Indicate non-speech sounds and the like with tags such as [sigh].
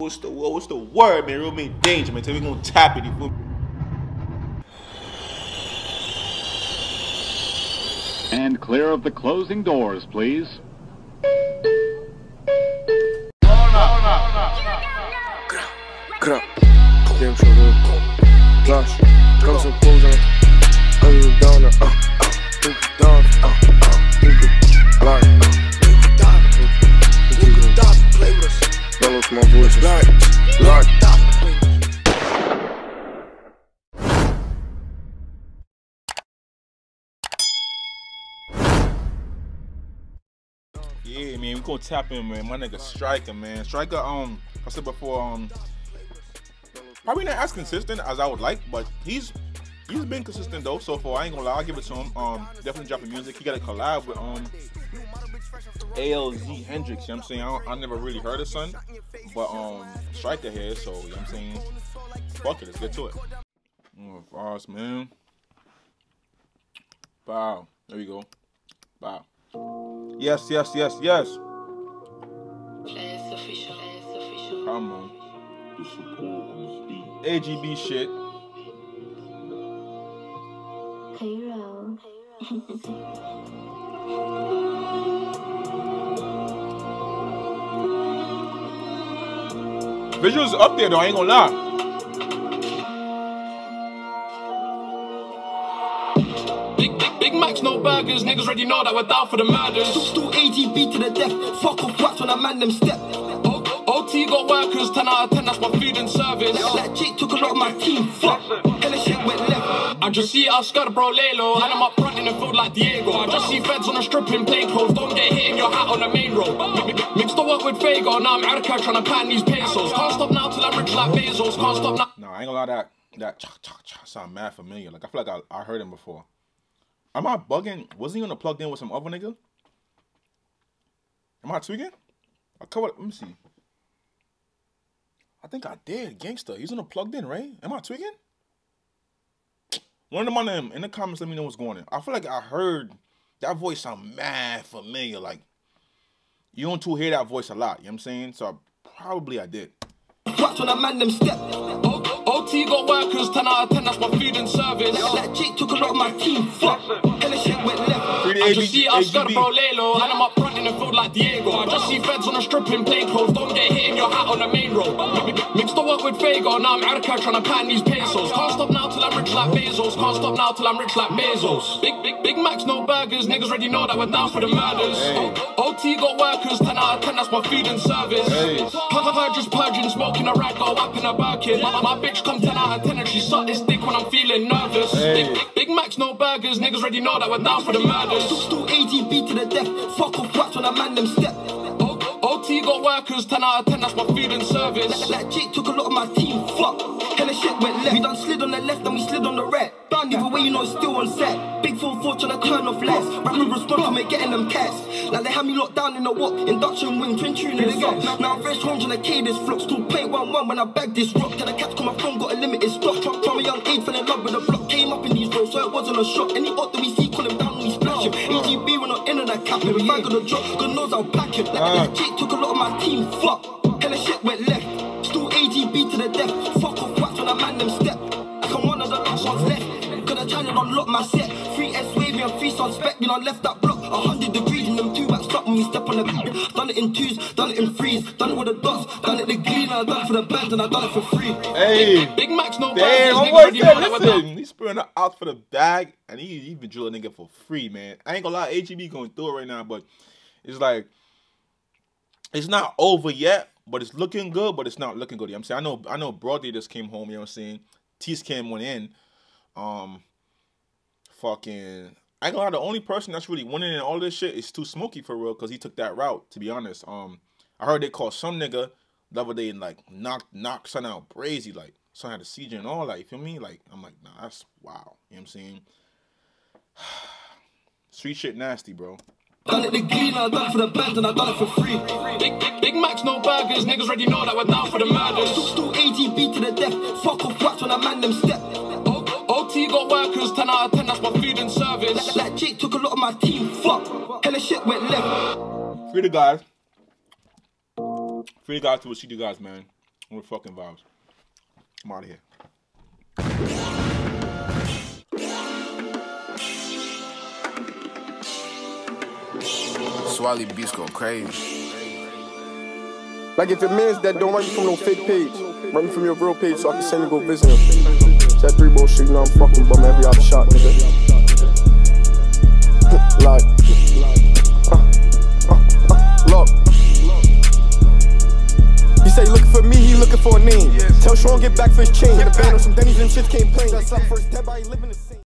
What's the what's the word, man? Real mean danger, man. So we gonna tap it. You? And clear of the closing doors, please. Krap, wiem co był Flash, kam są półże man. We gonna tap in, man. My nigga Strika, man. Strika, um, I said before, um, probably not as consistent as I would like, but he's he's been consistent though so far. I ain't gonna lie, I'll give it to him. Um, definitely dropping music. He got a collab with um ALZ Hendrix. You know what I'm saying? I, I never really heard of son, but um, Strika here, so you know what I'm saying? Fuck it, let's get to it. Oh, Voss, man. Bow. There we go. Bow. Yes, yes, yes, yes. It's official. It's official. Come on. AGB shit. Payroll. Visuals up there though, I ain't gonna lie. Big, big, big Macs, no burgers. Niggas already know that we're down for the murders. Still AGB to the death. Fuck off wax when a man them step. O- OT got workers, 10 out of 10, that's my food and service. Like Jake took a lot of my team. Fuck. Hella shit went left. I just see us got bro Lalo, and I'm up front in the field like Diego. I just see feds on the strip in plain clothes. Don't get hit in your hat on the main road. Mi- mi- Mixed the work with Fago, now I'm Erica trying to pan these pesos. Can't stop now till I'm rich like Bezos. Can't stop now. No, I ain't gonna lie, that that cha cha cha sound mad familiar. Like I feel like I, I heard him before. Am I bugging? Wasn't he gonna plugged in with some other nigga? Am I tweaking? I covered. Let me see. I think I did. Gangster. He's on the plugged in, right? Am I tweaking? One of them on them in the comments. Let me know what's going on. I feel like I heard that voice sound mad familiar. Like you don't too hear that voice a lot. You know what I'm saying? So probably I did. When man them step. O- OT got workers, 10 out of 10, that's my food and service. Like Jake took a lot of my team. Fuck. Hella shit went left. Free I just see us got AGB. bro Lalo, and I'm up front in the field like Diego. I just see feds on the strip in plain clothes. Don't get hit in your hat on the main road. Mi- mi- Mixed the work with Fago, now I'm Erica trying to pan these pesos. Can't stop now till I'm rich like Bezos. Can't stop now till I'm rich like Bezos. Big, big, big Macs, no burgers. Niggas already know that we're down for the murders. O- OT got workers, 10 out of 10, that's my food and service. Hey. Her just purging, smoking a rag, got whap in a Birkin. My, my bitch come 10 out of 10 and she suck this dick when I'm feeling nervous. Hey. Big, big, big Macs, no burgers. Niggas already know that we're down for the murders. Still AGB to the death. Fuck off wax when a man them step. O- OT got workers, 10 out of 10, that's my feeling and service. Like Jake took a lot of my team. Fuck. Hella shit went left. We done slid on the left and we slid on the right. Done either way, you know it's still on set. Big 4-4 trying to turn off lights. Rapid response from it getting them cats. Like they had me locked down in the what? Induction wing, twin tune in the song. Now I'm fresh trying to K this flock. Still play 1-1 when I bag this rock. Till the cats come my phone, got a limited stock. From, from a young age, fell in love with the block. Came up in these roles, so it wasn't a shock. Any odd that we see, call him down when we splash him. Oh. AGB, we're not in on that cap. If I got a drop, God knows I'll pack him. Like, like Jake took a lot of my team. Fuck. Hella shit went left. Still AGB to the death. Fuck off wax when a man them step. Like I'm one of the last ones left. I tried to unlock my set. Three S wavy and three on spec. You know, left that block. A hundred degrees and them two stop when we step on the Done it in twos, done it in threes, done it with the dots, done it the green, I done it for the band and I done it for free. Hey. Big Macs, no Damn, burgers. my Niggas boy already know said, that we're down. listen, he's spewing it out for the bag, and he even drill a nigga for free, man. I ain't gonna lie, AGB going through it right now, but it's like it's not over yet, but it's looking good, but it's not looking good. You know I'm saying? I know I know Brody just came home, you know what I'm saying? Tease came went in. Um fucking I ain't gonna lie, the only person that's really winning in all this shit is too smoky for real, cause he took that route, to be honest. Um I heard they called some nigga the other day and like knocked knocked son out brazy, like son had a seizure and all that, you feel me? Like I'm like, nah, that's wow. You know what I'm saying? [sighs] Street shit nasty, bro. Done it the green, I done it for the band and I done it for free. Big, big, big Macs, no burgers. Niggas already know that we're down for the murders. Still, still AGB to the death. Fuck off wax when a man them step. O- OT got workers, 10 out of 10, that's my food and service. Like Jake took a lot of my team. Fuck. Hella shit went left. Free the guys. Free the guys to see the guys, man. With fucking vibes. I'm out of here. Swally beats go crazy. Like if your man's that don't write me from no fake page. Write me from your real page so I can send you go visit him. That three bullshit, you know I'm fucking bum every other shot, nigga. [laughs] like, uh, uh, uh, look. He say he looking for me, he looking for a name. Tell Sean get back for his chain. The band on some Denny's and shit came plain. That's up first, dead body living the